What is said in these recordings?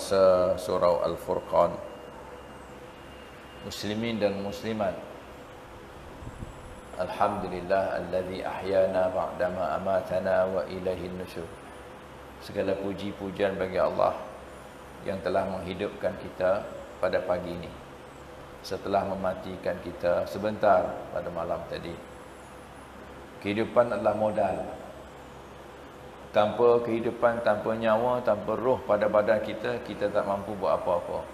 Kuasa Surau Al-Furqan. Muslimin dan Muslimat Alhamdulillah Alladhi ahyana ba'dama amatana wa ilahi nusyur Segala puji-pujian bagi Allah Yang telah menghidupkan kita pada pagi ini Setelah mematikan kita sebentar pada malam tadi. Kehidupan adalah modal Tanpa kehidupan, tanpa nyawa, tanpa roh pada badan kita, kita tak mampu buat apa-apa.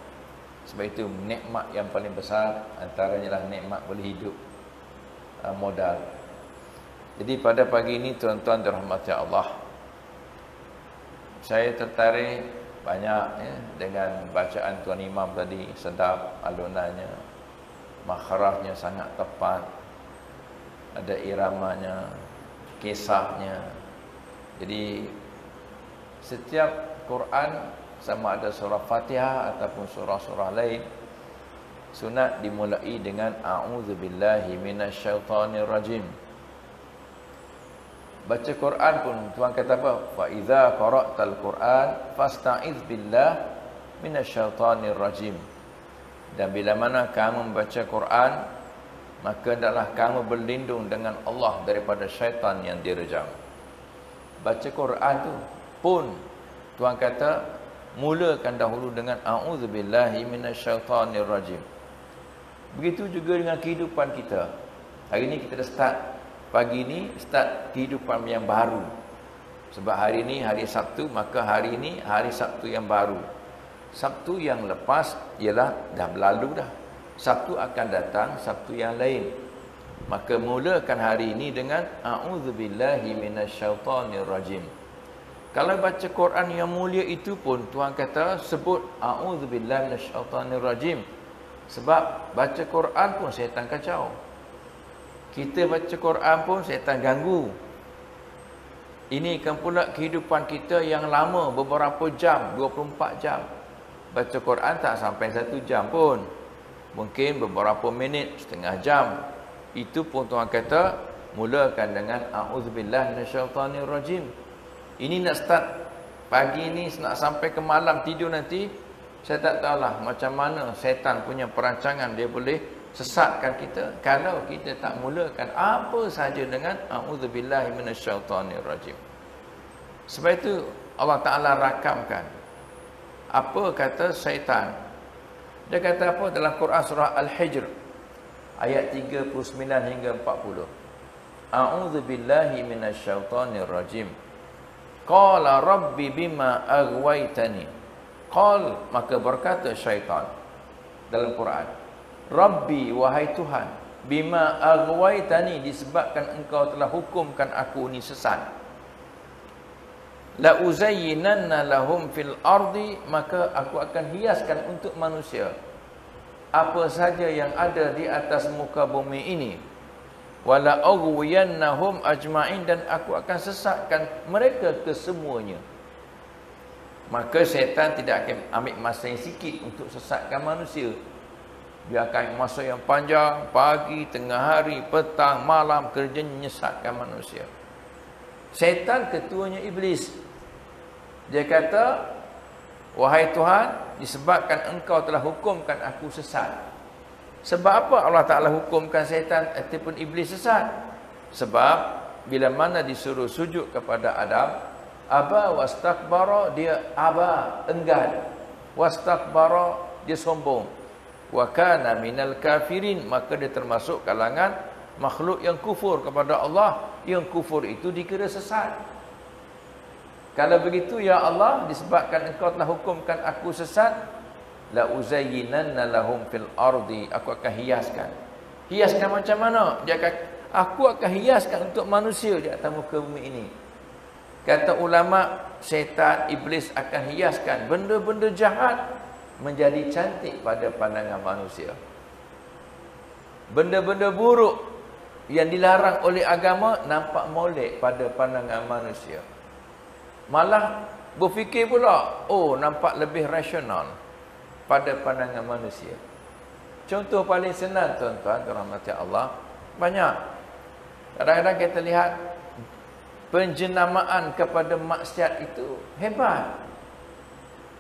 Sebab itu nikmat yang paling besar antaranya lah nikmat boleh hidup uh, modal. Jadi pada pagi ini tuan-tuan dirahmati Allah. Saya tertarik banyak ya, dengan bacaan tuan imam tadi sedap alunannya. Makhrajnya sangat tepat. Ada iramanya, kisahnya, jadi setiap Quran sama ada surah Fatihah ataupun surah-surah lain sunat dimulai dengan a'udzubillahi minasyaitonirrajim. Baca Quran pun Tuhan kata apa? Fa iza qara'tal Quran fasta'iz billah minasyaitonirrajim. Dan bila mana kamu membaca Quran maka hendaklah kamu berlindung dengan Allah daripada syaitan yang direjam baca Quran tu pun Tuhan kata mulakan dahulu dengan auzubillahi minasyaitonirrajim. Begitu juga dengan kehidupan kita. Hari ini kita dah start pagi ini start kehidupan yang baru. Sebab hari ini hari Sabtu, maka hari ini hari Sabtu yang baru. Sabtu yang lepas ialah dah berlalu dah. Sabtu akan datang, Sabtu yang lain. Maka mulakan hari ini dengan a'udzubillahi minasyaitonirrajim. Kalau baca Quran yang mulia itu pun Tuhan kata sebut a'udzubillahi minasyaitonirrajim. Sebab baca Quran pun syaitan kacau. Kita baca Quran pun syaitan ganggu. Ini kan pula kehidupan kita yang lama beberapa jam, 24 jam. Baca Quran tak sampai satu jam pun. Mungkin beberapa minit, setengah jam, itu pun Tuhan kata mulakan dengan auzubillahi minasyaitonirrajim. Ini nak start pagi ni nak sampai ke malam tidur nanti saya tak tahulah macam mana setan punya perancangan dia boleh sesatkan kita kalau kita tak mulakan apa saja dengan auzubillahi minasyaitonirrajim. Sebab itu Allah Taala rakamkan apa kata syaitan. Dia kata apa dalam Quran surah Al-Hijr ayat 39 hingga 40 A'udzu billahi minasyaitonir rajim Qala rabbi bima aghwaytani. Qal maka berkata syaitan dalam Quran Rabbi wahai Tuhan bima aghwaytani disebabkan engkau telah hukumkan aku ni sesat. La uzayyinanna lahum fil ardi maka aku akan hiaskan untuk manusia apa saja yang ada di atas muka bumi ini. Wala aghwiyannahum ajma'in dan aku akan sesatkan mereka kesemuanya maka syaitan tidak akan ambil masa yang sikit untuk sesatkan manusia. Dia akan masa yang panjang pagi tengah hari petang malam kerja menyesatkan manusia. Syaitan ketuanya iblis. Dia kata Wahai Tuhan, disebabkan engkau telah hukumkan aku sesat. Sebab apa Allah Ta'ala hukumkan syaitan ataupun iblis sesat? Sebab bila mana disuruh sujud kepada Adam, Aba wastakbara dia aba enggan. Wastakbara dia sombong. Wa kana minal kafirin maka dia termasuk kalangan makhluk yang kufur kepada Allah. Yang kufur itu dikira sesat. Kalau begitu ya Allah disebabkan engkau telah hukumkan aku sesat la uzayyinanna lahum fil ardi aku akan hiaskan. Hiaskan macam mana? Dia akan aku akan hiaskan untuk manusia di atas muka bumi ini. Kata ulama syaitan iblis akan hiaskan benda-benda jahat menjadi cantik pada pandangan manusia. Benda-benda buruk yang dilarang oleh agama nampak molek pada pandangan manusia malah berfikir pula oh nampak lebih rasional pada pandangan manusia contoh paling senang tuan-tuan rahmati Allah banyak kadang-kadang kita lihat penjenamaan kepada maksiat itu hebat.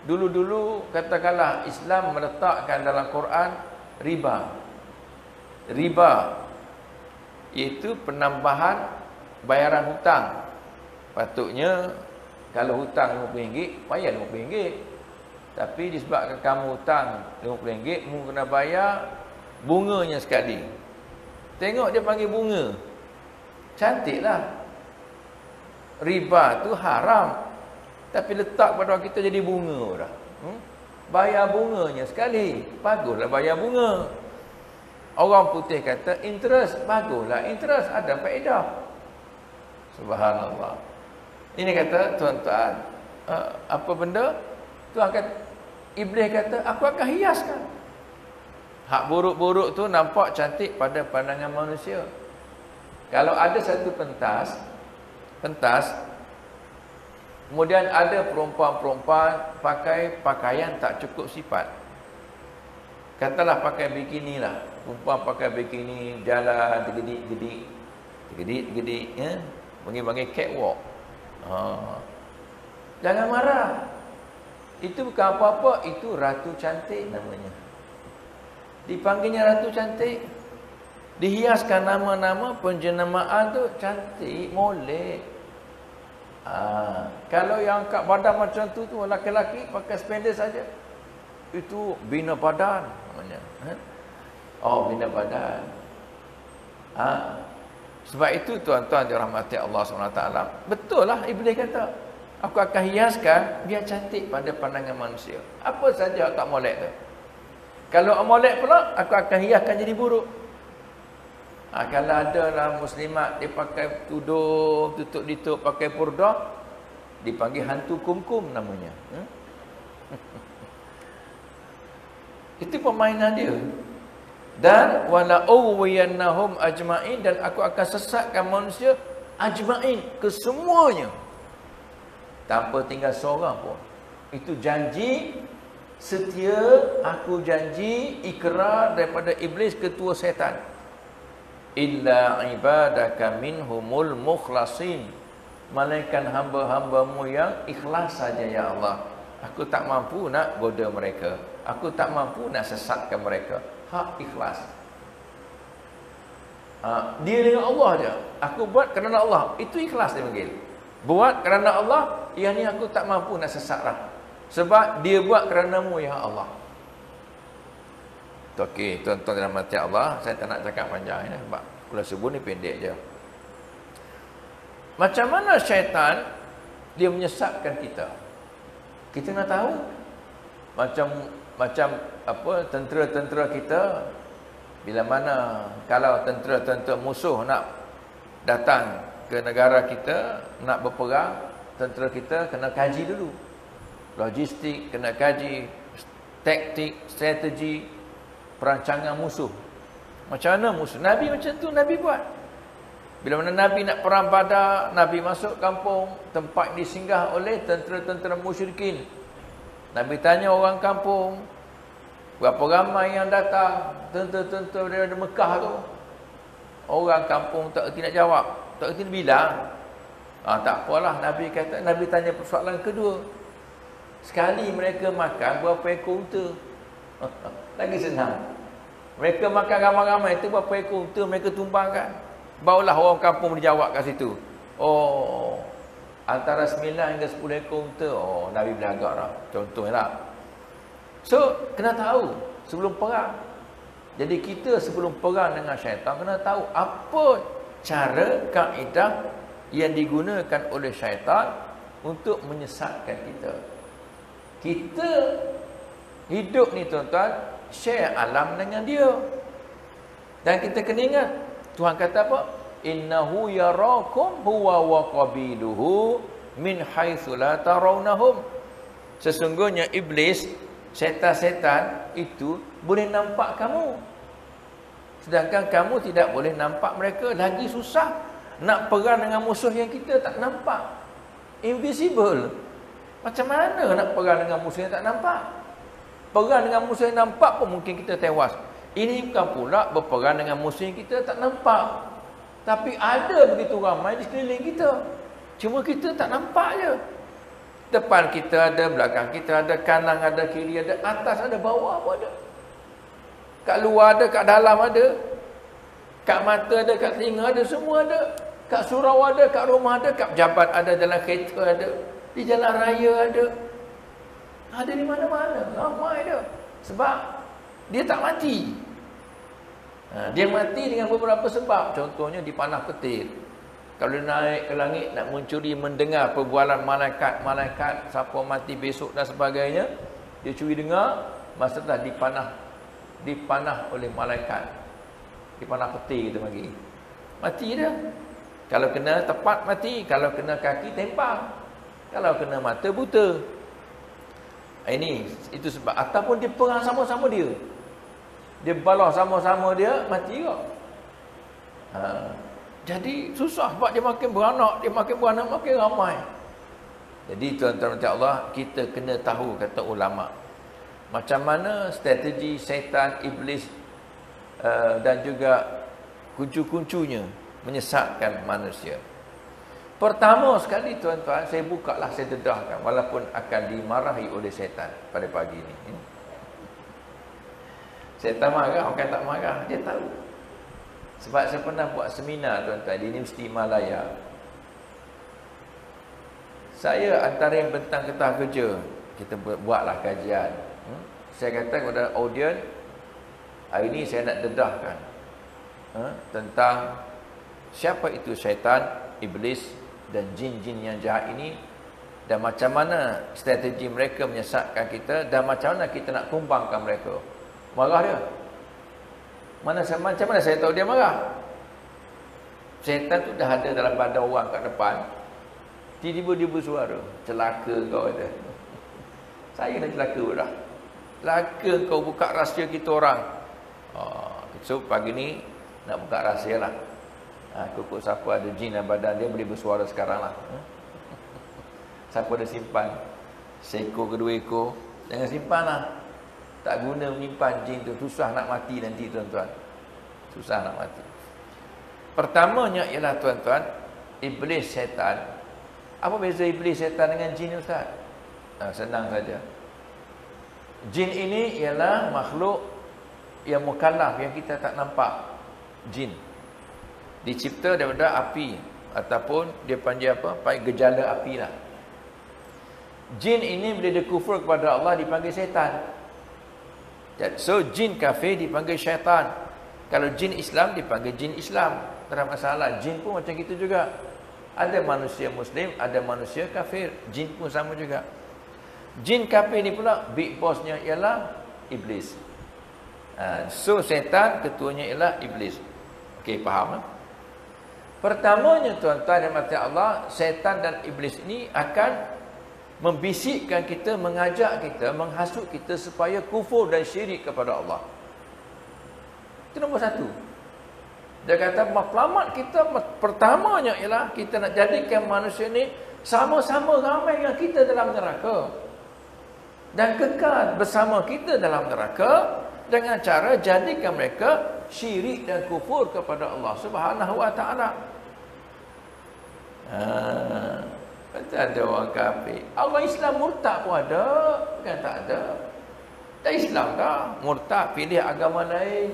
Dulu-dulu katakanlah Islam meletakkan dalam Quran riba. Riba iaitu penambahan bayaran hutang. Patutnya kalau hutang RM50, bayar RM50. Tapi disebabkan kamu hutang RM50, mu kena bayar bunganya sekali. Tengok dia panggil bunga. Cantiklah. Riba tu haram. Tapi letak pada kita jadi bunga dah. Hmm? Bayar bunganya sekali. Baguslah bayar bunga. Orang putih kata interest. Baguslah interest. Ada faedah. Subhanallah. Ini kata tuan-tuan. Uh, apa benda? Tuan kata. Iblis kata aku akan hiaskan. Hak buruk-buruk tu nampak cantik pada pandangan manusia. Kalau ada satu pentas. Pentas. Kemudian ada perempuan-perempuan pakai pakaian tak cukup sifat. Katalah pakai bikini lah. Perempuan pakai bikini, jalan, tergedik-gedik. Tergedik-gedik, ya. Panggil-panggil catwalk. Ha. Jangan marah. Itu bukan apa-apa, itu ratu cantik namanya. Dipanggilnya ratu cantik. Dihiaskan nama-nama penjenamaan tu cantik, molek. Ha, kalau yang kat badan macam tu tu laki-laki pakai spender saja. Itu bina badan namanya. Ha? Oh, bina badan. Ha? Sebab itu tuan-tuan dirahmati Allah SWT. Betul lah Iblis kata. Aku akan hiaskan biar cantik pada pandangan manusia. Apa saja tak molek tu. Kalau molek pula, aku akan hiaskan jadi buruk. Ha, kalau ada lah muslimat dia pakai tudung, tutup-tutup pakai purdah, dipanggil hantu kumkum namanya. Hmm? Itu permainan dia. Dan wala uwiyannahum ajma'in dan aku akan sesatkan manusia ajma'in kesemuanya. Tanpa tinggal seorang pun. Itu janji setia aku janji ikrar daripada iblis ketua setan. Illa ibadaka minhumul mukhlasin. Malaikat hamba-hambamu yang ikhlas saja ya Allah. Aku tak mampu nak goda mereka. Aku tak mampu nak sesatkan mereka hak ikhlas. Ha, dia dengan Allah je. Aku buat kerana Allah. Itu ikhlas dia panggil. Buat kerana Allah yang ni aku tak mampu nak sesatlah sebab dia buat kerana mu ya Allah. Okey, tuan-tuan dan mati Allah, saya tak nak cakap panjang ya, sebab kuliah subuh ni pendek je. Macam mana syaitan dia menyesatkan kita? Kita nak tahu. Macam macam apa tentera-tentera kita bila mana kalau tentera-tentera musuh nak datang ke negara kita nak berperang, tentera kita kena kaji dulu. Logistik kena kaji, taktik, strategi, perancangan musuh. Macam mana musuh? Nabi macam tu Nabi buat. Bila mana Nabi nak perang pada Nabi masuk kampung, tempat disinggah oleh tentera-tentera musyrikin. Nabi tanya orang kampung, berapa ramai yang datang? Tentera-tentera dari Mekah tu. Orang kampung tak nak jawab, tak nak bilang. Ha, tak apalah Nabi kata, Nabi tanya persoalan kedua. Sekali mereka makan berapa ekor unta? Lagi senang. Mereka makan ramai-ramai itu berapa ekor unta mereka tumbangkan. Barulah orang kampung dijawab kat situ. Oh, antara 9 hingga 10 ekor unta. Oh, Nabi beragak lah. Contohnya lah. So, kena tahu sebelum perang. Jadi kita sebelum perang dengan syaitan kena tahu apa cara kaedah yang digunakan oleh syaitan untuk menyesatkan kita. Kita hidup ni tuan-tuan share alam dengan dia. Dan kita kena ingat, Tuhan kata apa? Innahu yarakum huwa wa qabiluhu min haitsu la tarawnahum. Sesungguhnya iblis, setan-setan itu boleh nampak kamu. Sedangkan kamu tidak boleh nampak mereka. Lagi susah nak perang dengan musuh yang kita tak nampak. Invisible. Macam mana nak perang dengan musuh yang tak nampak? Perang dengan musuh yang nampak pun mungkin kita tewas. Ini bukan pula berperang dengan musuh yang kita tak nampak. Tapi ada begitu ramai di sekeliling kita. Cuma kita tak nampak je. Depan kita ada, belakang kita ada, kanan ada, kiri ada, atas ada, bawah pun ada. Kat luar ada, kat dalam ada. Kat mata ada, kat telinga ada, semua ada. Kat surau ada, kat rumah ada, kat pejabat ada, dalam kereta ada. Di jalan raya ada. Ada di mana-mana. Ramai ada. Sebab dia tak mati. Ha, dia mati dengan beberapa sebab. Contohnya di panah petir. Kalau naik ke langit nak mencuri mendengar perbualan malaikat-malaikat siapa mati besok dan sebagainya, dia curi dengar masa dah dipanah dipanah oleh malaikat. Dipanah peti kita bagi. Mati dia. Kalau kena tepat mati, kalau kena kaki tempang. Kalau kena mata buta. Ini itu sebab ataupun dia perang sama-sama dia. Dia balah sama-sama dia mati kok. Ha. Jadi susah sebab dia makin beranak, dia makin beranak makin ramai. Jadi tuan-tuan Allah, kita kena tahu kata ulama. Macam mana strategi syaitan, iblis uh, dan juga kuncu-kuncunya menyesatkan manusia. Pertama sekali tuan-tuan, saya buka lah, saya dedahkan walaupun akan dimarahi oleh syaitan pada pagi ini. Syaitan marah, orang tak marah, dia tahu. Sebab saya pernah buat seminar tuan-tuan di Universiti Malaya. Saya antara yang bentang ketah kerja, kita buatlah kajian. Hmm? Saya kata kepada audien, hari ini saya nak dedahkan hmm? tentang siapa itu syaitan, iblis dan jin-jin yang jahat ini dan macam mana strategi mereka menyesatkan kita dan macam mana kita nak kumbangkan mereka. Marah dia. Mana macam mana saya tahu dia marah? Syaitan tu dah ada dalam badan orang kat depan. Tiba-tiba dia bersuara. Celaka kau ada. Saya dah celaka dah. Celaka kau buka rahsia kita orang. Oh, so pagi ni nak buka rahsia lah. Ha, kukuk siapa ada jin dalam badan dia boleh bersuara sekarang lah. Siapa dah simpan seekor kedua ekor. Jangan simpan lah tak guna menyimpan jin tu susah nak mati nanti tuan-tuan. Susah nak mati. Pertamanya ialah tuan-tuan iblis syaitan apa beza iblis syaitan dengan jin ustaz? Nah, senang saja. Jin ini ialah makhluk yang mukallaf yang kita tak nampak jin. Dicipta daripada api ataupun dia panggil apa? Panggil gejala api lah. Jin ini bila dia kufur kepada Allah dipanggil syaitan So jin kafir dipanggil syaitan. Kalau jin Islam dipanggil jin Islam. Tak masalah. Jin pun macam kita juga. Ada manusia Muslim, ada manusia kafir. Jin pun sama juga. Jin kafir ni pula big bossnya ialah iblis. Ha, so syaitan ketuanya ialah iblis. Okey faham? Ha? Pertamanya tuan-tuan dan mati Allah, syaitan dan iblis ini akan membisikkan kita, mengajak kita, menghasut kita supaya kufur dan syirik kepada Allah. Itu nombor satu. Dia kata matlamat kita pertamanya ialah kita nak jadikan manusia ni sama-sama ramai dengan kita dalam neraka. Dan kekal bersama kita dalam neraka dengan cara jadikan mereka syirik dan kufur kepada Allah Subhanahu wa taala. Ha. Kata ada orang kafir. Orang Islam murtad pun ada. Bukan tak ada. Tak Islam dah. Murtad pilih agama lain.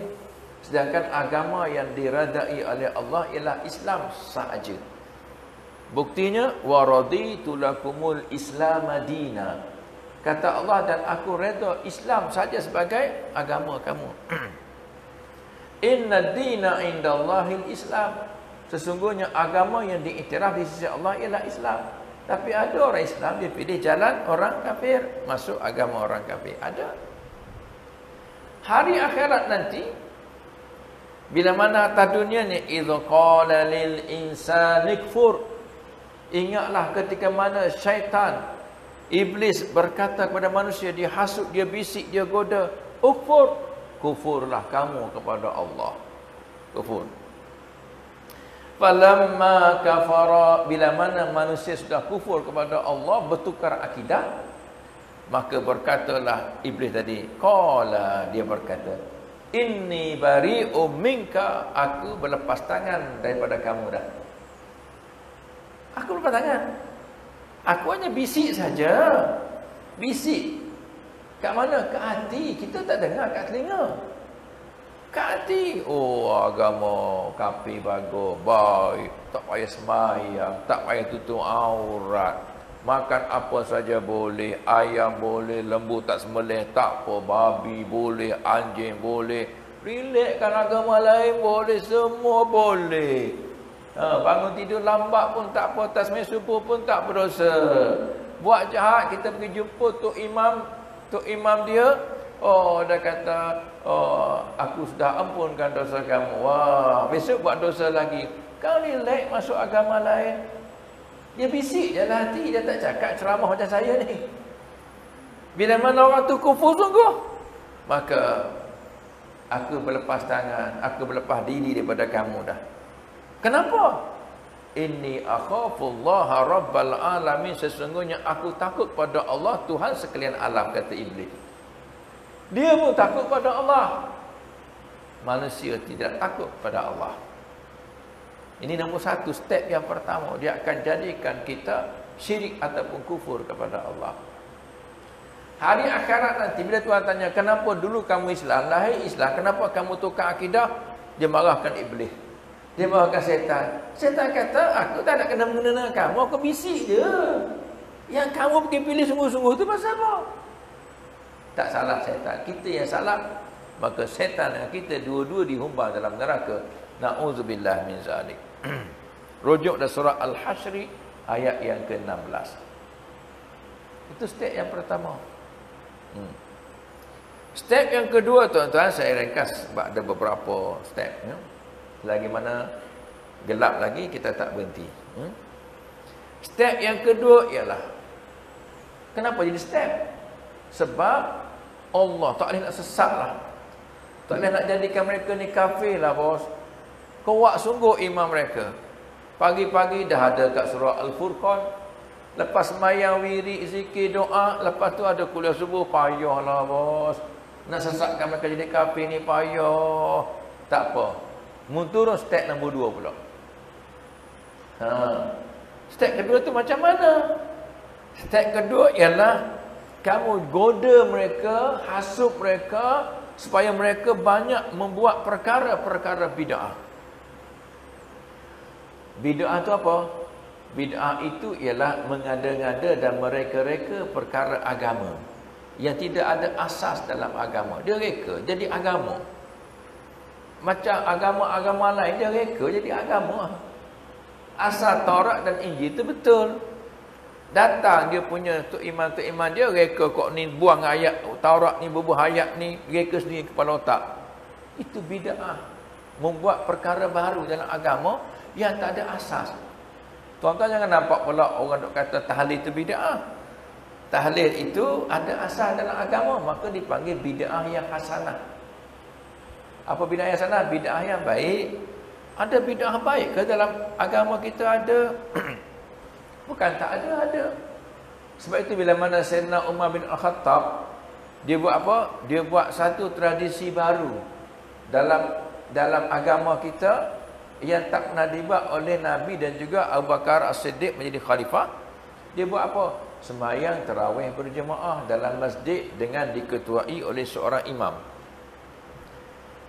Sedangkan agama yang diradai oleh Allah ialah Islam sahaja. Buktinya waraditu lakumul Islam Madinah. Kata Allah dan aku redha Islam saja sebagai agama kamu. Inna dina indallahil Islam. Sesungguhnya agama yang diiktiraf di sisi Allah ialah Islam. Tapi ada orang Islam dia pilih jalan orang kafir, masuk agama orang kafir. Ada. Hari akhirat nanti bila mana atas dunia ni idza qala lil insani kfur ingatlah ketika mana syaitan iblis berkata kepada manusia dia hasut dia bisik dia goda ukfur kufurlah kamu kepada Allah kufur Falamma kafara bila mana manusia sudah kufur kepada Allah bertukar akidah maka berkatalah iblis tadi qala dia berkata inni bari'um minka aku berlepas tangan daripada kamu dah Aku lepas tangan. Aku hanya bisik saja. Bisik. Kat mana? Kat hati. Kita tak dengar kat telinga. Kat hati. Oh agama kapi bagus. Baik. Tak payah semayang. Tak payah tutup aurat. Makan apa saja boleh. Ayam boleh. Lembu tak semelih. Tak apa. Babi boleh. Anjing boleh. Relaxkan agama lain boleh. Semua boleh. Ha, bangun tidur lambat pun tak apa. Tas subuh pun tak berdosa. Buat jahat kita pergi jumpa Tok Imam Tok Imam dia, oh dia kata, oh aku sudah ampunkan dosa kamu. Wah, besok buat dosa lagi. Kau ni lek masuk agama lain. Dia bisik je lah hati, dia tak cakap ceramah macam saya ni. Bila mana orang tu kufur sungguh, maka aku berlepas tangan, aku berlepas diri daripada kamu dah. Kenapa? Inni akhafullaha rabbal alamin Sesungguhnya aku takut pada Allah Tuhan sekalian alam kata Iblis Dia pun takut pada Allah Manusia tidak takut pada Allah Ini nombor satu step yang pertama Dia akan jadikan kita syirik ataupun kufur kepada Allah Hari akhirat nanti bila Tuhan tanya Kenapa dulu kamu Islam Lahir Islam Kenapa kamu tukar akidah Dia marahkan Iblis dia ke setan. Setan kata, aku tak nak kena mengenal kamu. Aku bisik je. Yang kamu pergi pilih sungguh-sungguh tu pasal apa? Tak salah setan. Kita yang salah. Maka setan dan kita dua-dua dihumbar dalam neraka. Na'udzubillah min zalik. Rujuk dari surah Al-Hashri ayat yang ke-16. Itu step yang pertama. Hmm. Step yang kedua tuan-tuan saya ringkas sebab ada beberapa step ya lagi mana gelap lagi kita tak berhenti hmm? step yang kedua ialah kenapa jadi step sebab Allah tak boleh nak sesat lah. Tak boleh nak jadikan mereka ni kafir lah bos. Kuat sungguh imam mereka. Pagi-pagi dah ada kat surah Al-Furqan. Lepas mayang wiri zikir doa lepas tu ada kuliah subuh payah lah bos. Nak sesatkan mereka jadi kafir ni payah. Tak apa. Munturun step nombor dua pula. Ha. Step kedua tu macam mana? Step kedua ialah kamu goda mereka, hasut mereka supaya mereka banyak membuat perkara-perkara bid'ah. Bid'ah tu apa? Bid'ah itu ialah mengada-ngada dan mereka-reka perkara agama yang tidak ada asas dalam agama. Dia reka jadi agama. Macam agama-agama lain dia reka jadi agama. Asal Taurat dan Injil itu betul. Datang dia punya tu iman tu iman dia reka kok ni buang ayat Taurat ni berbuah ayat ni reka sendiri kepala otak. Itu bid'ah. Membuat perkara baru dalam agama yang tak ada asas. Tuan-tuan jangan nampak pula orang dok kata tahlil itu bid'ah. Tahlil itu ada asas dalam agama maka dipanggil bid'ah yang hasanah. Apa bid'ah yang salah? Bid'ah yang baik. Ada bid'ah baik ke dalam agama kita ada? Bukan tak ada, ada. Sebab itu bila mana Sayyidina Umar bin Al-Khattab dia buat apa? Dia buat satu tradisi baru dalam dalam agama kita yang tak pernah dibuat oleh Nabi dan juga Abu Bakar As-Siddiq menjadi khalifah. Dia buat apa? Semayang terawih berjemaah dalam masjid dengan diketuai oleh seorang imam.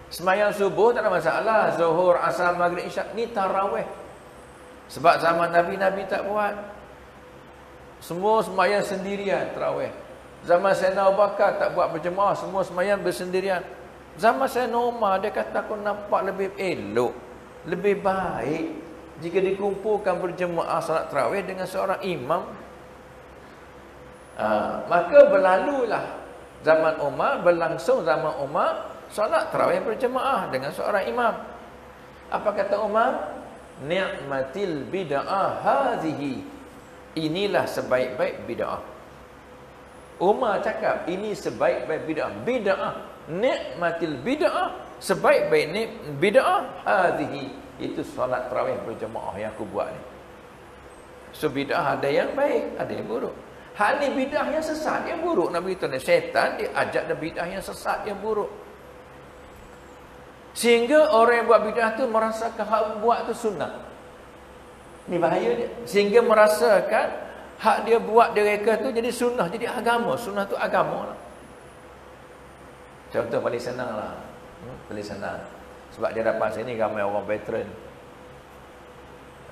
Semayang subuh tak ada masalah. Zuhur, asal, maghrib, isyak. Ni tarawih. Sebab zaman Nabi-Nabi tak buat. Semua semayang sendirian tarawih. Zaman Sayyidina Abu Bakar tak buat berjemaah. Semua semayang bersendirian. Zaman Sayyidina Umar dia kata aku nampak lebih elok. Lebih baik. Jika dikumpulkan berjemaah salat tarawih dengan seorang imam. Ha, maka berlalulah zaman Umar. Berlangsung zaman Umar solat tarawih berjemaah dengan seorang imam. Apa kata Umar? Ni'matil bid'ah hadhihi. Inilah sebaik-baik bid'ah. Umar cakap ini sebaik-baik bid'ah. Bid'ah. Ni'matil bid'ah. Sebaik-baik ni bid'ah hadhihi. Itu solat tarawih berjemaah yang aku buat ni. So bid'ah ada yang baik, ada yang buruk. Hal ni bid'ah yang sesat, yang buruk. Nabi itu ni syaitan dia ajak ada bid'ah yang sesat, yang buruk. Sehingga orang yang buat bid'ah tu merasakan hak buat tu sunnah. Ni bahaya dia. Sehingga merasakan hak dia buat dia reka tu jadi sunnah, jadi agama. Sunnah tu agama lah. Contoh paling senang lah. Hmm, paling senang. Sebab dia dapat sini ramai orang veteran.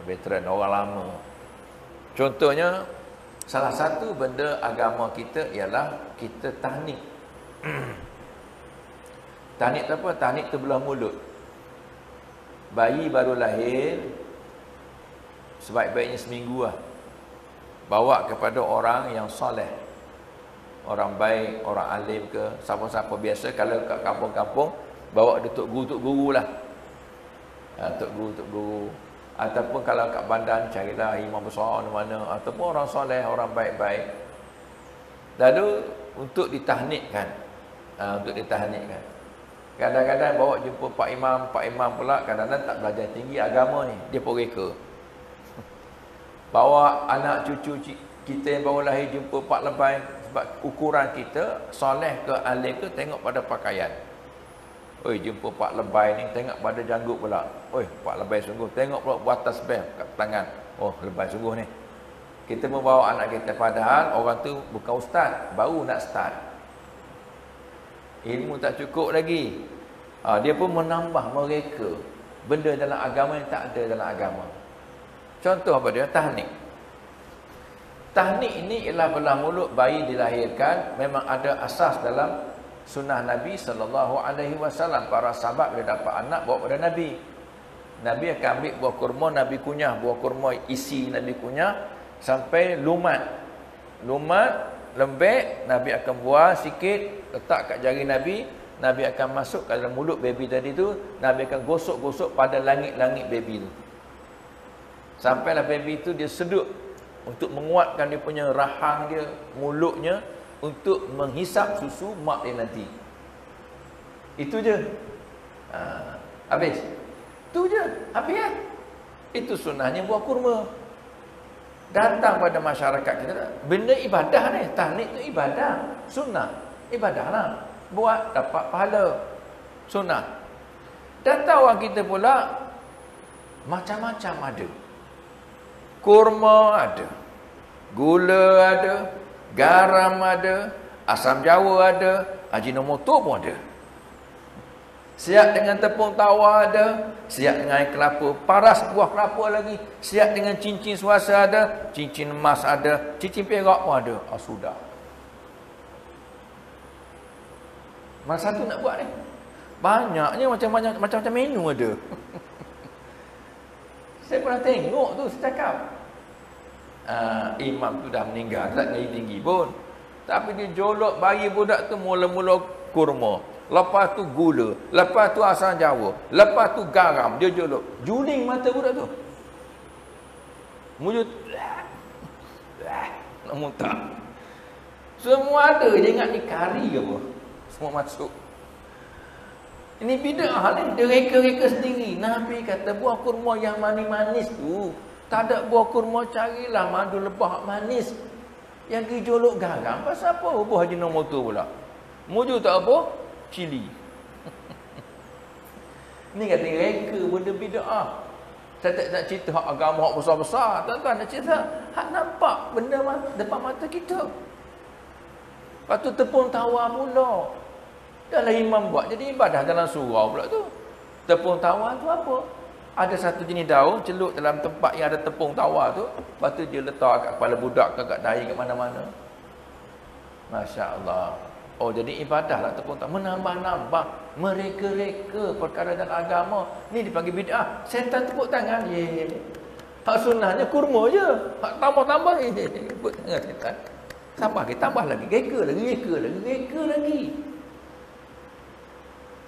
Veteran, orang lama. Contohnya, salah satu benda agama kita ialah kita tahnik. tahnik tu apa? Tahnik tu belah mulut. Bayi baru lahir, sebaik-baiknya seminggu lah. Bawa kepada orang yang soleh. Orang baik, orang alim ke, siapa-siapa biasa. Kalau kat kampung-kampung, bawa dia tok guru, tok guru lah. Ha, tok guru, tok guru. Ataupun kalau kat bandar, carilah imam besar mana-mana. Ataupun orang soleh, orang baik-baik. Lalu, untuk ditahnikkan. Ha, untuk ditahnikkan. Kadang-kadang bawa jumpa Pak Imam, Pak Imam pula kadang-kadang tak belajar tinggi agama ni. Dia pun reka bawa anak cucu kita yang baru lahir jumpa pak lebay sebab ukuran kita soleh ke alim ke tengok pada pakaian. Oi jumpa pak lebay ni tengok pada janggut pula. Oi pak lebay sungguh. Tengok pula buat tasbih kat tangan. Oh lebay sungguh ni. Kita membawa anak kita padahal orang tu bukan ustaz baru nak start ilmu tak cukup lagi ha, dia pun menambah mereka benda dalam agama yang tak ada dalam agama Contoh apa dia? Tahnik. Tahnik ini ialah belah mulut bayi dilahirkan memang ada asas dalam sunnah Nabi sallallahu alaihi wasallam. Para sahabat bila dapat anak bawa pada Nabi. Nabi akan ambil buah kurma, Nabi kunyah buah kurma isi Nabi kunyah sampai lumat. Lumat lembek, Nabi akan buah sikit letak kat jari Nabi, Nabi akan masuk ke dalam mulut baby tadi tu, Nabi akan gosok-gosok pada langit-langit baby tu. Sampailah baby itu dia sedut untuk menguatkan dia punya rahang dia, mulutnya untuk menghisap susu mak dia nanti. Itu je. Ha, habis. Itu je. Habis ya. Itu sunnahnya buah kurma. Datang pada masyarakat kita. Benda ibadah ni. Tahnik tu ibadah. Sunnah. Ibadah lah. Buat dapat pahala. Sunnah. Datang orang kita pula. Macam-macam ada kurma ada gula ada garam ada asam jawa ada ajinomoto pun ada siap dengan tepung tawa ada siap dengan air kelapa paras buah kelapa lagi siap dengan cincin suasa ada cincin emas ada cincin perak pun ada ah, sudah masa tu nak buat ni banyaknya macam-macam macam-macam menu ada Saya pernah tengok tu, saya cakap. Uh, imam tu dah meninggal, tak tinggi tinggi pun. Tapi dia jolok bayi budak tu mula-mula kurma. Lepas tu gula. Lepas tu asam jawa. Lepas tu garam. Dia jolok. Juling mata budak tu. Mujud. Nak muntah. Semua ada. Dia ingat ni kari ke apa. Semua masuk. Ini bid'ah ni. Dia reka-reka sendiri. Nabi kata buah kurma yang manis-manis tu. Tak ada buah kurma carilah madu lebah manis. Yang gejolok garam. Pasal apa buah haji nombor tu pula? Muju tak apa? Cili. Ini kata reka benda bid'ah. Saya tak nak cerita hak agama hak besar-besar. Tuan-tuan nak cerita hak nampak benda depan mata kita. Lepas tu tepung tawar pula. Dalam imam buat jadi ibadah dalam surau pula tu. Tepung tawar tu apa? Ada satu jenis daun celup dalam tempat yang ada tepung tawar tu. Lepas tu dia letak kat kepala budak ke kat dahi kat mana-mana. Masya Allah. Oh jadi ibadah lah tepung tawar. Menambah-nambah. Mereka-reka perkara dalam agama. Ni dipanggil bid'ah. Setan tepuk tangan. Ye. Hak sunnahnya kurma je. Hak tambah-tambah. Tepuk tangan setan. Tambah lagi, tambah lagi. Reka lagi, reka lagi, reka lagi.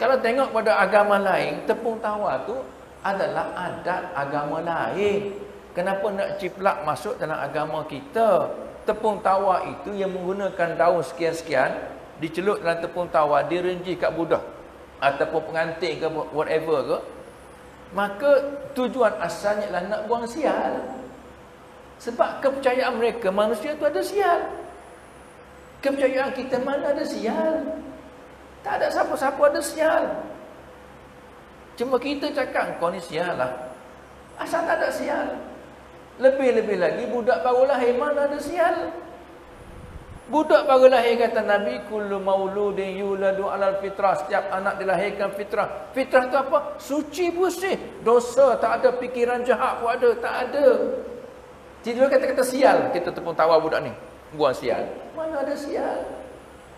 Kalau tengok pada agama lain, tepung tawar tu adalah adat agama lain. Kenapa nak ciplak masuk dalam agama kita? Tepung tawar itu yang menggunakan daun sekian-sekian, dicelup dalam tepung tawar, direnji kat budak. Ataupun pengantin ke whatever ke. Maka tujuan asalnya adalah nak buang sial. Sebab kepercayaan mereka, manusia tu ada sial. Kepercayaan kita mana ada sial. Tak ada siapa-siapa ada sial. Cuma kita cakap kau ni sial lah. Asal tak ada sial. Lebih-lebih lagi budak baru lahir mana ada sial. Budak baru lahir kata Nabi kullu mauludin yuladu alal fitrah. Setiap anak dilahirkan fitrah. Fitrah tu apa? Suci bersih. Dosa tak ada fikiran jahat pun ada, tak ada. Tidur kata-kata sial, kita tepung tawar budak ni. Buang sial. Mana ada sial?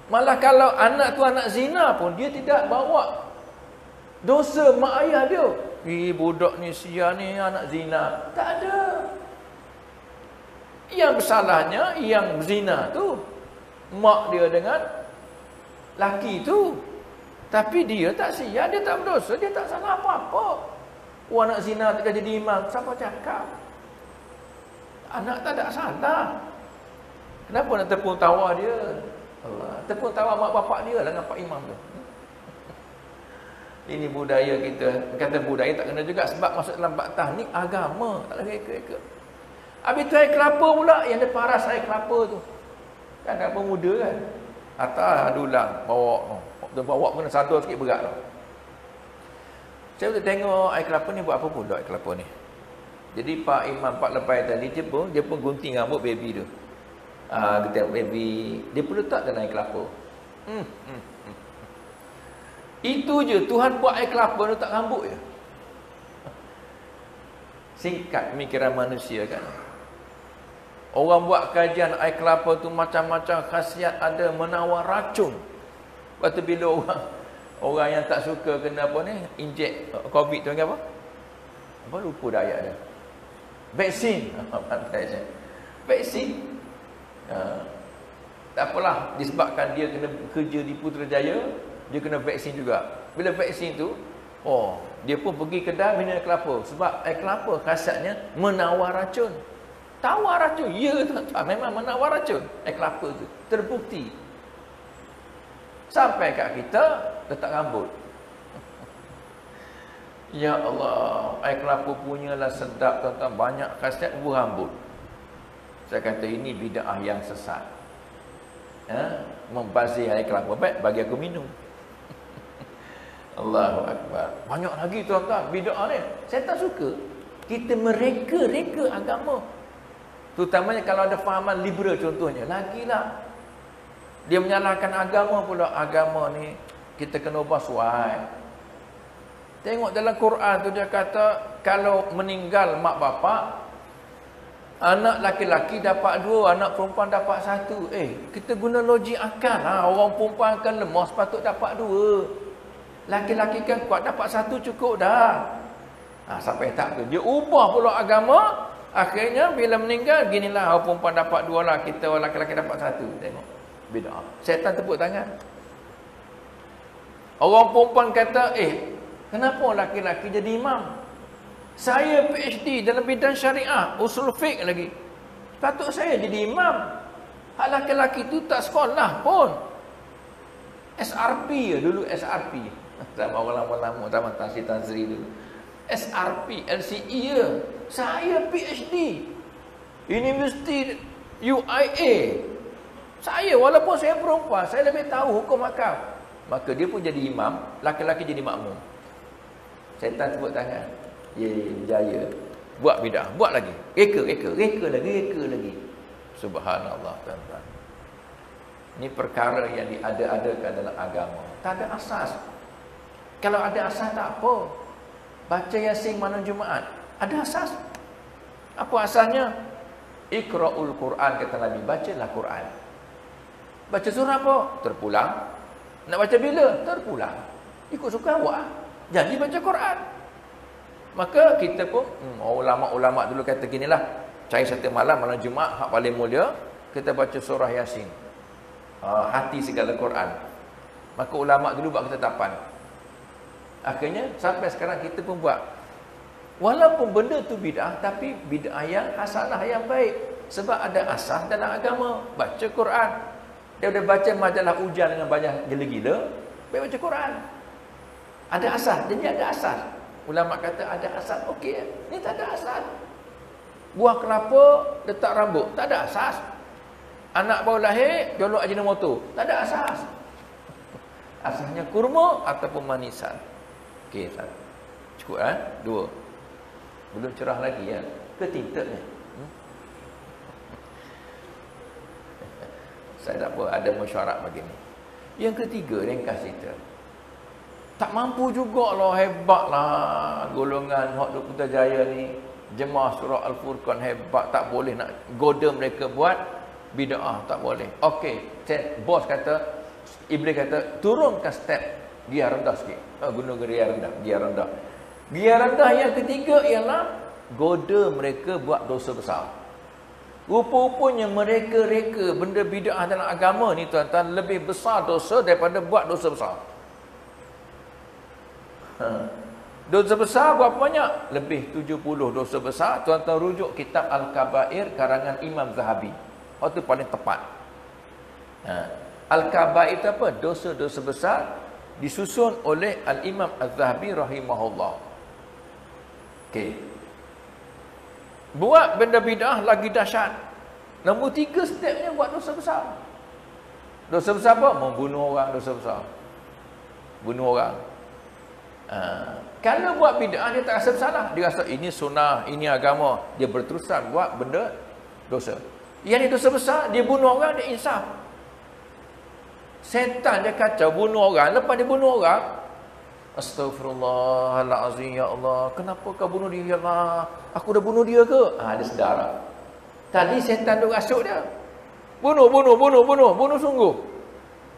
Malah kalau anak tu anak zina pun dia tidak bawa dosa mak ayah dia. Eh budak ni sial ni anak zina. Tak ada. Yang bersalahnya yang zina tu mak dia dengan laki tu. Tapi dia tak sia, dia tak berdosa, dia tak salah apa-apa. Oh, anak zina tak jadi imam, siapa cakap? Anak tak ada salah. Kenapa nak tepung tawar dia? Allah. Tepung tawar mak bapak dia lah dengan pak imam tu. Ini budaya kita. Kata budaya tak kena juga sebab masuk dalam baktah ni agama. Tak lagi reka-reka. Habis tu air kelapa pula. Yang dia paras air kelapa tu. Kan kelapa muda kan. Atas adulang. Bawa. Tu bawa kena sadar sikit berat tu. Saya boleh tengok air kelapa ni buat apa pula air kelapa ni. Jadi Pak Imam Pak Lepai tadi dia pun, dia pun gunting rambut baby tu. Ah, uh, kita baby. Dia pun letak dalam air kelapa. Hmm, hmm, hmm. Itu je Tuhan buat air kelapa letak rambut je. Singkat pemikiran manusia kan. Orang buat kajian air kelapa tu macam-macam khasiat ada menawar racun. Lepas bila orang orang yang tak suka kena apa ni, injek COVID tu apa? Apa lupa dah ayat dia. Vaksin. Vaksin. Ha. Tak apalah disebabkan dia kena kerja di Putrajaya, dia kena vaksin juga. Bila vaksin tu, oh, dia pun pergi kedai minum air kelapa sebab air kelapa khasiatnya menawar racun. Tawar racun. Ya tuan-tuan. Memang menawar racun. Air kelapa tu. Terbukti. Sampai kat kita, letak rambut. Ya Allah. Air kelapa punyalah sedap tuan-tuan. Banyak khasiat rambut. Saya kata ini bida'ah yang sesat. Ha? Membazir air kelapa. Baik, bagi aku minum. Allahu Akbar. Banyak lagi tuan-tuan. Bida'ah ni. Saya tak suka. Kita mereka-reka agama. Terutamanya kalau ada fahaman liberal contohnya. Lagilah. Dia menyalahkan agama pula. Agama ni kita kena ubah suai. Tengok dalam Quran tu dia kata. Kalau meninggal mak bapak. Anak laki-laki dapat dua. Anak perempuan dapat satu. Eh kita guna logik akal. Ha? Orang perempuan akan lemah sepatut dapat dua. Laki-laki kan kuat dapat satu cukup dah. Ha, sampai tak tu. Dia ubah pula agama. Akhirnya bila meninggal ginilah orang perempuan dapat dua lah kita orang lelaki dapat satu. Tengok. Bid'ah. Syaitan tepuk tangan. Orang perempuan kata, "Eh, kenapa lelaki-lelaki jadi imam? Saya PhD dalam bidang syariah, usul fiqh lagi. Patut saya jadi imam. Hak lelaki-lelaki tu tak sekolah pun. SRP ya dulu SRP. Sama orang lama-lama sama Tansi Tanzri dulu. SRP, LCE ya. Saya PhD. Universiti UIA. Saya walaupun saya perempuan, saya lebih tahu hukum akal. Maka dia pun jadi imam, laki-laki jadi makmum. Setan sebut tangan. Ye, berjaya. Buat bidah, buat lagi. Reka, reka, reka lagi, reka lagi. Subhanallah, tuan-tuan. Ini perkara yang diada-adakan dalam agama. Tak ada asas. Kalau ada asas tak apa. Baca Yasin mana Jumaat. Ada asas. Apa asasnya? Iqra'ul Quran kata Nabi, bacalah Quran. Baca surah apa? Terpulang. Nak baca bila? Terpulang. Ikut suka awak. Jadi baca Quran. Maka kita pun hmm, ulama-ulama dulu kata ginilah. Cari satu malam malam Jumaat hak paling mulia, kita baca surah Yasin. Uh, hati segala Quran. Maka ulama dulu buat ketetapan. Akhirnya sampai sekarang kita pun buat Walaupun benda tu bid'ah tapi bid'ah yang hasanah yang baik. Sebab ada asas dalam agama. Baca Quran. Dia udah baca majalah ujian dengan banyak gila-gila. Baik baca Quran. Ada asas. Jadi ada asas. Ulama kata ada asas. Okey. Ni tak ada asas. Buah kelapa letak rambut. Tak ada asas. Anak baru lahir jolok motor. Tak ada asas. Asasnya kurma ataupun manisan. Okey, tak Cukup, ha? Dua. Belum cerah lagi, ya? Ke tinted, Hmm? Saya tak apa, ada mesyuarat begini. Yang ketiga, ringkas kita. Tak mampu jugalah, hebatlah golongan Hak Dukuta Jaya ni. Jemaah surah Al-Furqan hebat, tak boleh nak goda mereka buat bida'ah, tak boleh. Okey, bos kata, Iblis kata, turunkan step dia rendah sikit. Oh, guna geria rendah, dia rendah. Dia rendah yang ketiga ialah goda mereka buat dosa besar. Rupa-rupanya mereka reka benda bid'ah dalam agama ni tuan-tuan lebih besar dosa daripada buat dosa besar. Ha. Dosa besar berapa banyak? Lebih 70 dosa besar. Tuan-tuan rujuk kitab Al-Kabair karangan Imam Zahabi. Oh itu paling tepat. Ha. Al-Kabair itu apa? Dosa-dosa besar disusun oleh Al-Imam Az-Zahabi rahimahullah. Okey. Buat benda bid'ah lagi dahsyat. Nombor tiga stepnya buat dosa besar. Dosa besar apa? Membunuh orang dosa besar. Bunuh orang. Ha. Kalau buat bid'ah dia tak rasa bersalah. Dia rasa ini sunnah, ini agama. Dia berterusan buat benda dosa. Yang ini dosa besar, dia bunuh orang, dia insaf. Setan dia kacau bunuh orang. Lepas dia bunuh orang, Astaghfirullahaladzim, Ya Allah. Kenapa kau bunuh dia, Ya Allah? Aku dah bunuh dia ke? Ha, dia sedar. Tadi setan tu rasuk dia. Bunuh, bunuh, bunuh, bunuh. Bunuh sungguh.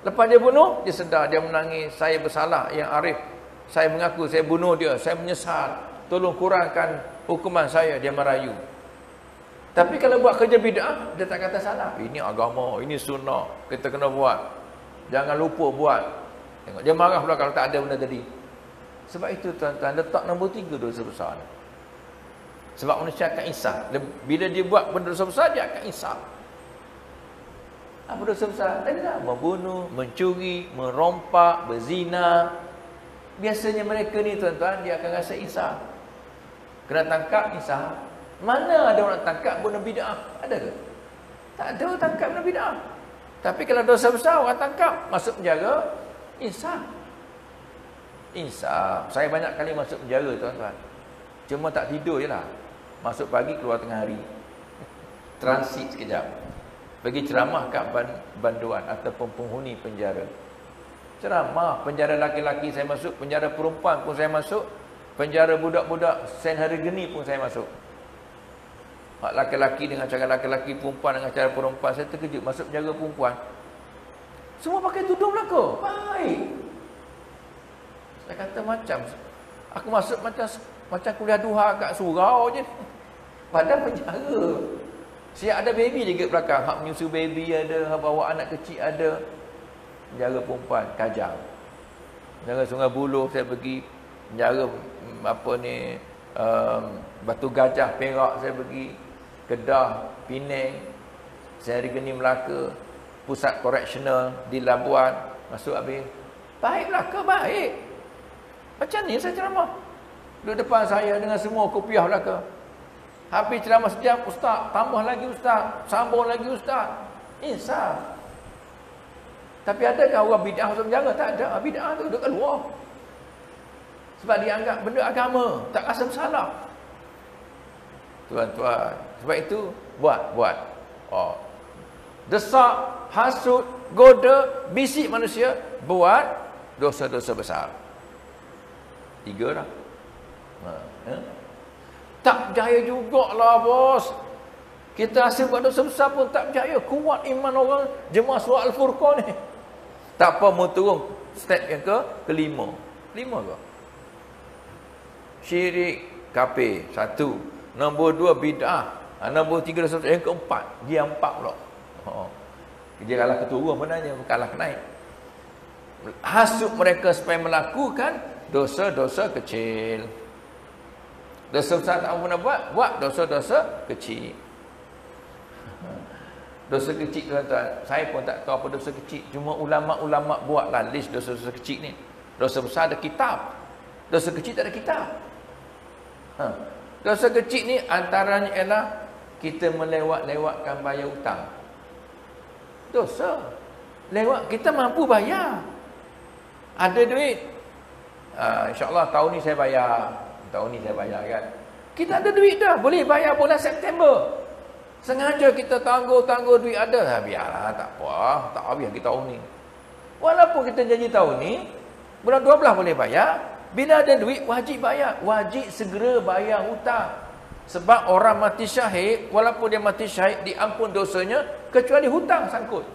Lepas dia bunuh, dia sedar. Dia menangis. Saya bersalah yang arif. Saya mengaku saya bunuh dia, saya menyesal. Tolong kurangkan hukuman saya, dia merayu. Tapi kalau buat kerja bid'ah, dia tak kata salah. Ini agama, ini sunnah, kita kena buat. Jangan lupa buat. Tengok, dia marah pula kalau tak ada benda tadi. Sebab itu tuan-tuan, letak nombor tiga dosa besar. Sebab manusia akan insaf. Bila dia buat benda dosa besar, dia akan insaf. Apa dosa besar? Tengah membunuh, mencuri, merompak, berzina, Biasanya mereka ni tuan-tuan dia akan rasa insaf. Kena tangkap insaf. Mana ada orang tangkap guna bid'ah? Ada ke? Tak ada tangkap guna bid'ah. Tapi kalau dosa besar orang tangkap masuk penjara insaf. Insaf. Saya banyak kali masuk penjara tuan-tuan. Cuma tak tidur je lah. Masuk pagi keluar tengah hari. Transit sekejap. Pergi ceramah kat banduan ataupun penghuni penjara ceramah penjara laki-laki saya masuk penjara perempuan pun saya masuk penjara budak-budak sen hari geni pun saya masuk laki-laki dengan cara laki-laki perempuan dengan cara perempuan. Saya terkejut masuk penjara perempuan. Semua pakai tudung belaka. Baik. Saya kata macam aku masuk macam macam kuliah duha kat surau je. Pada penjara. Siap ada baby juga belakang. Hak menyusu baby ada hak bawa anak kecil ada. Penjara perempuan Kajang penjara Sungai Buloh saya pergi penjara apa ni um, Batu Gajah Perak saya pergi Kedah Penang hari Geni Melaka pusat koreksional di Labuan masuk habis baik Melaka baik macam ni saya ceramah duduk depan saya dengan semua kopiah Melaka habis ceramah sejam ustaz tambah lagi ustaz sambung lagi ustaz insaf tapi adakah orang bid'ah masuk penjara? Tak ada. Bid'ah tu duduk kat luar. Sebab dia anggap benda agama. Tak rasa bersalah. Tuan-tuan. Sebab itu, buat. Buat. Oh. Desak, hasut, goda, bisik manusia. Buat dosa-dosa besar. Tiga dah. Ha. Ya? Tak percaya jugalah bos. Kita rasa buat dosa besar pun tak percaya. Kuat iman orang jemaah surah Al-Furqan ni. Tak apa mau turun step yang ke kelima. Lima ke? Syirik kafir satu. Nombor dua bid'ah. Nombor tiga dosa yang keempat. Dia empat pula. Oh. Dia kalah keturun benarnya. Kalah kenaik. Hasut mereka supaya melakukan dosa-dosa kecil. Dosa besar tak pernah buat. Buat dosa-dosa kecil. Dosa kecil tuan-tuan, saya pun tak tahu apa dosa kecil. Cuma ulama-ulama buatlah list dosa-dosa kecil ni. Dosa besar ada kitab. Dosa kecil tak ada kitab. Ha. Dosa kecil ni antaranya ialah kita melewat-lewatkan bayar hutang. Dosa. Lewat kita mampu bayar. Ada duit. Ha, InsyaAllah tahun ni saya bayar. Tahun ni saya bayar kan. Kita ada duit dah. Boleh bayar bulan September. Sengaja kita tangguh-tangguh duit ada. Ha, biarlah, tak apa. Tak habis kita tahun ni. Walaupun kita janji tahun ni, bulan 12 boleh bayar. Bila ada duit, wajib bayar. Wajib segera bayar hutang. Sebab orang mati syahid, walaupun dia mati syahid, diampun dosanya, kecuali hutang sangkut.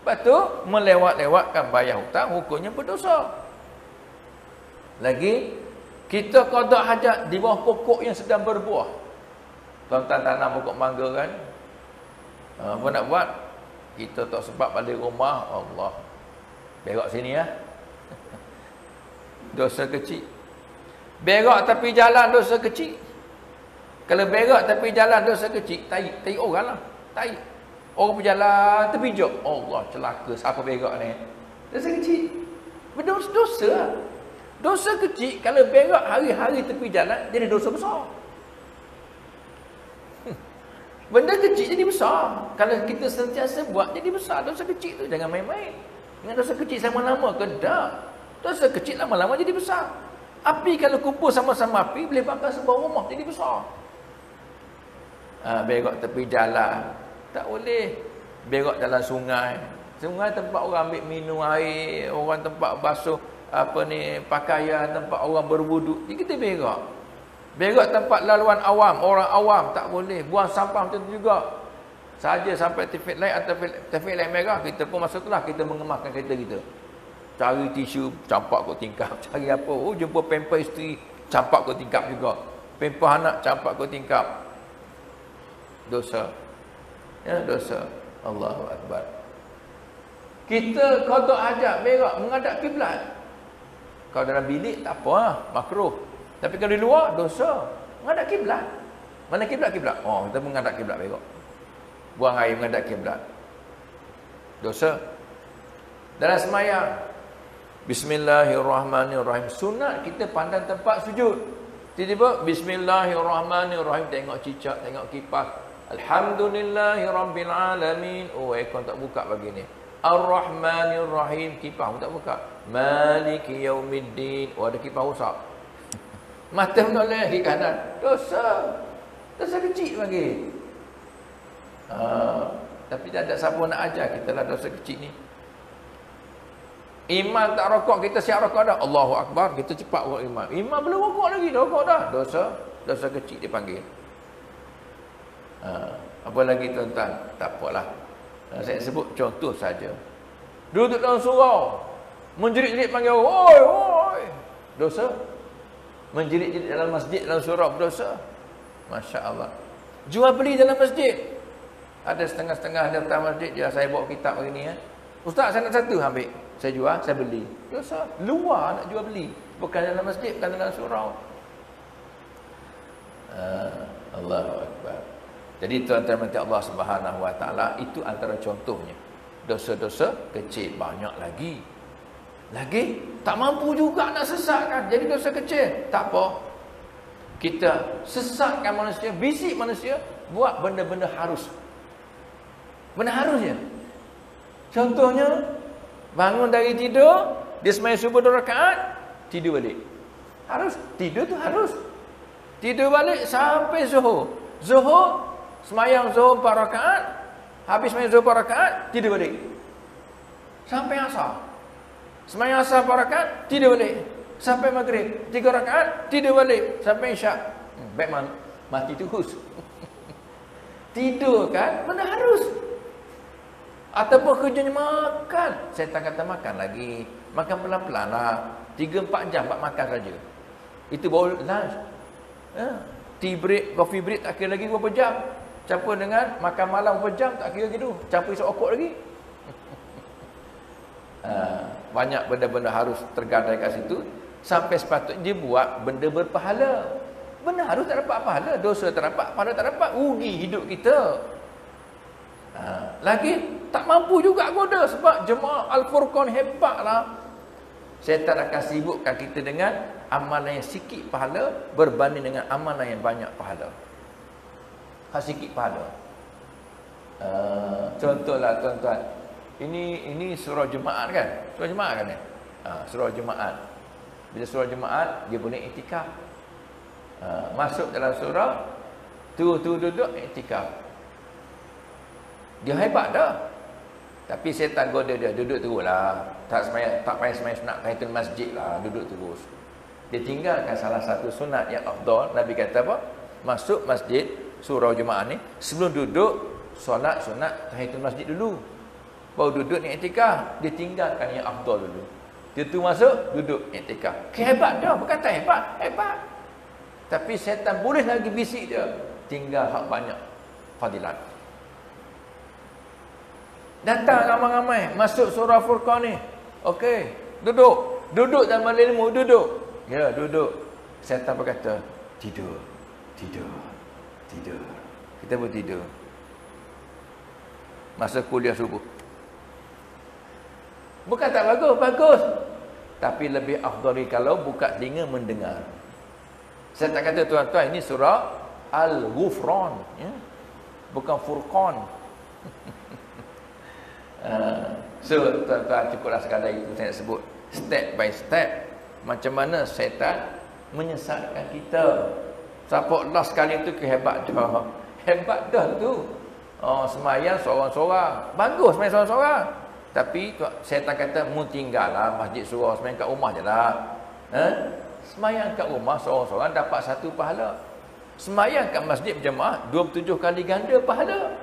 Lepas tu, melewat-lewatkan bayar hutang, hukumnya berdosa. Lagi, kita kodak hajat di bawah pokok yang sedang berbuah. Tuan-tuan tanam pokok mangga kan. Ha, apa nak buat? Kita tak sebab balik rumah. Allah. Berak sini ya. dosa kecil. Berak tapi jalan dosa kecil. Kalau berak tapi jalan dosa kecil. Tai, tai orang lah. Tai. Orang berjalan tepi jok. Allah celaka. Siapa berak ni? Dosa kecil. Berdosa dosa. Dosa kecil kalau berak hari-hari tepi jalan jadi dosa besar. Benda kecil jadi besar. Kalau kita sentiasa buat jadi besar. Dosa kecil tu jangan main-main. Dengan dosa kecil sama-lama ke? Tak. Dosa kecil lama-lama jadi besar. Api kalau kumpul sama-sama api boleh bakar sebuah rumah jadi besar. Ha, berak tepi jalan. Tak boleh. Berak dalam sungai. Sungai tempat orang ambil minum air. Orang tempat basuh apa ni pakaian. Tempat orang berwuduk. Jadi kita berak. Berak tempat laluan awam, orang awam tak boleh. Buang sampah macam tu juga. Saja sampai traffic light atau traffic light merah, kita pun masuklah kita mengemaskan kereta kita. Cari tisu, campak kot tingkap. Cari apa? Oh, jumpa pamper isteri, campak kot tingkap juga. Pamper anak, campak kot tingkap. Dosa. Ya, dosa. Allahu Akbar. Kita kodok ajak berak menghadap kiblat. Kalau dalam bilik tak apa, lah. makruh. Tapi kalau di luar dosa. Menghadap kiblat. Mana kiblat kiblat? Oh, kita menghadap kiblat berak. Buang air menghadap kiblat. Dosa. Dalam semayang. Bismillahirrahmanirrahim. Sunat kita pandang tempat sujud. Tiba-tiba Bismillahirrahmanirrahim tengok cicak, tengok kipas. Alhamdulillahirrabbilalamin. Oh, aircon tak buka bagi ni. Ar-Rahmanirrahim kipas pun tak buka. Maliki yaumiddin. Oh, ada kipas rosak. Mata menoleh ke kanan. Dosa. Dosa kecil lagi. Ha, tapi tak ada siapa nak ajar kita lah dosa kecil ni. Iman tak rokok, kita siap rokok dah. Allahu Akbar, kita cepat buat iman. Iman belum rokok lagi, dah rokok dah. Dosa, dosa kecil dipanggil. Ha, apa lagi tuan-tuan? Tak apalah. Ha, saya sebut contoh saja. Duduk dalam surau. Menjerit-jerit panggil, oi, oi. Dosa? menjerit-jerit dalam masjid dalam surau berdosa Masya Allah jual beli dalam masjid ada setengah-setengah datang masjid dia saya bawa kitab hari ni ya. ustaz saya nak satu ambil saya jual saya beli dosa luar nak jual beli bukan dalam masjid bukan dalam surau uh, Allahu Akbar jadi tuan-tuan mati Allah Subhanahu Wa Taala itu antara contohnya dosa-dosa kecil banyak lagi lagi tak mampu juga nak sesatkan. Jadi dosa kecil. Tak apa. Kita sesatkan manusia, bisik manusia buat benda-benda harus. Benda harus je. Contohnya bangun dari tidur, dia sembahyang subuh dua rakaat, tidur balik. Harus tidur tu harus. Tidur balik sampai Zuhur. Zuhur sembahyang Zuhur empat rakaat, habis sembahyang Zuhur empat rakaat, tidur balik. Sampai asar. Semayang asar empat rakaat, tidur balik. Sampai maghrib, tiga rakaat, tidur balik. Sampai isyak. Hmm, baik man, mati terus. tidur kan, mana harus. Ataupun kerjanya makan. Saya tak kata makan lagi. Makan pelan-pelan lah. Tiga, empat jam, buat makan saja. Itu baru lunch. Ya. Tea break, coffee break, tak kira lagi berapa jam. Campur dengan makan malam berapa jam, tak kira gitu. Campur isap okok lagi. Uh, banyak benda-benda harus tergadai kat situ sampai sepatutnya dia buat benda berpahala benda harus tak dapat pahala dosa tak dapat pahala tak dapat rugi hidup kita ha. lagi tak mampu juga goda sebab jemaah Al-Furqan hebatlah syaitan akan sibukkan kita dengan amalan yang sikit pahala berbanding dengan amalan yang banyak pahala ha, sikit pahala uh, contohlah tuan-tuan ini ini surah Jumaat kan? Surah Jumaat kan ni? Ha, surah Jumaat. Bila surah Jumaat, dia boleh itikaf. Ha, masuk dalam surah, Tu tu duduk iktikaf. Dia hebat dah. Tapi setan goda dia duduk teruslah. Tak semaya tak payah semaya sunat tahiyatul masjid lah, duduk terus. Dia tinggalkan salah satu sunat yang afdal. Nabi kata apa? Masuk masjid surau Jumaat ni sebelum duduk solat sunat tahiyatul masjid dulu. Baru duduk ni iktikaf, dia tinggalkan yang afdal dulu. Dia tu masuk, duduk iktikaf. Hebat dah, bukan tak hebat, hebat. Tapi setan boleh lagi bisik dia tinggal hak banyak fadilat. Datang ramai-ramai masuk surah Furqan ni. Okey, duduk. Duduk dalam ilmu, duduk. Ya, duduk. Setan berkata, tidur. Tidur. Tidur. Kita pun tidur. Masa kuliah subuh. Bukan tak bagus, bagus. Tapi lebih afdali kalau buka telinga mendengar. Saya tak kata tuan-tuan ini surah Al-Ghufran ya? Bukan Furqan uh, So tuan-tuan cukuplah sekadar itu saya sebut Step by step Macam mana setan menyesatkan kita Siapa Allah sekali itu kehebat dah Hebat dah tu oh, Semayang seorang-seorang Bagus semayang seorang-seorang Tapi setan kata Mu tinggal lah masjid surah Semayang kat rumah je lah eh? Semayang kat rumah seorang-seorang Dapat satu pahala Semayang kat masjid berjemaah 27 kali ganda pahala.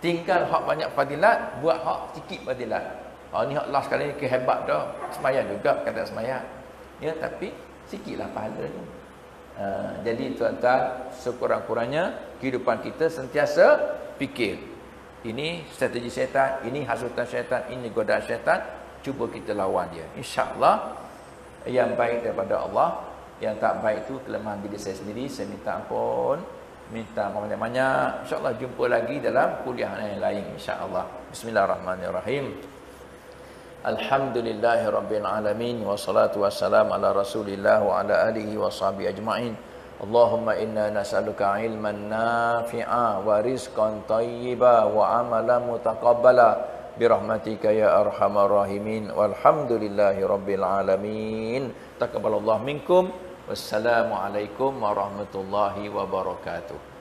Tinggal hak banyak fadilat, buat hak sikit fadilat. Ha ni hak last kali ni kehebat dah. Semayang juga kata semayang. Ya tapi sikitlah pahalanya. Ha, jadi tuan-tuan, sekurang-kurangnya kehidupan kita sentiasa fikir. Ini strategi syaitan, ini hasutan syaitan, ini godaan syaitan. Cuba kita lawan dia. InsyaAllah yang baik daripada Allah yang tak baik itu kelemahan diri saya sendiri saya minta ampun minta banyak-banyak insyaallah jumpa lagi dalam kuliah yang lain insyaallah bismillahirrahmanirrahim alhamdulillahirabbil alamin wassalatu wassalamu ala rasulillah wa ala alihi washabihi ajmain. Allahumma inna nas'aluka ilman nafi'a wa rizqan tayyiba wa amalan mutaqabbala. Birahmatika ya arhamar rahimin walhamdulillahi rabbil alamin. Taqabbalallahu minkum. Wassalamu alaikum warahmatullahi wabarakatuh